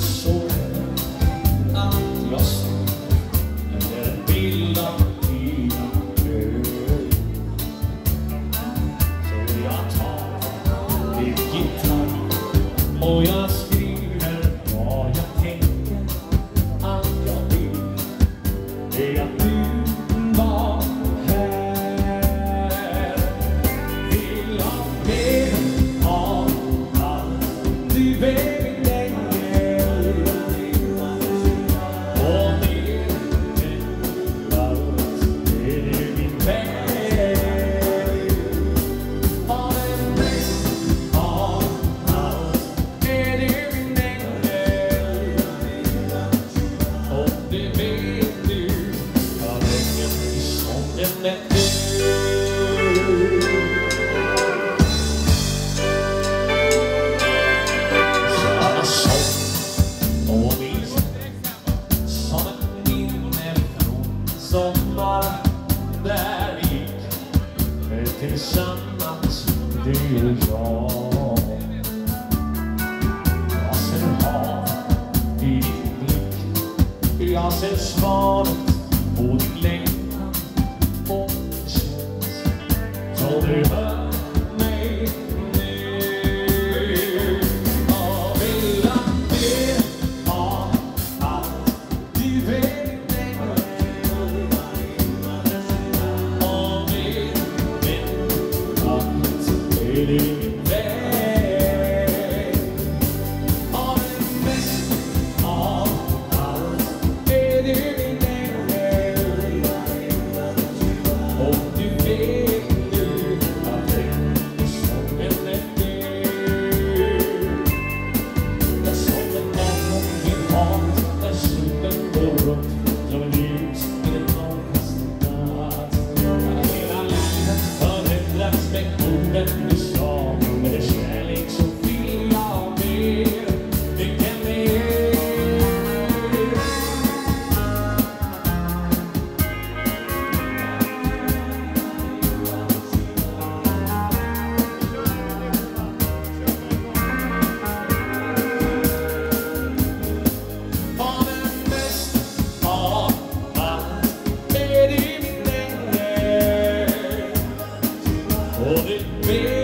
så att jag ser en bild av dina ögon. Så jag tar din gitarr och jag Samma sång och som minne från sommar där vi gick tillsammans du och jag. Jag ser hav i din blick. Jag ser svaret på din shoulder hug. Would it be?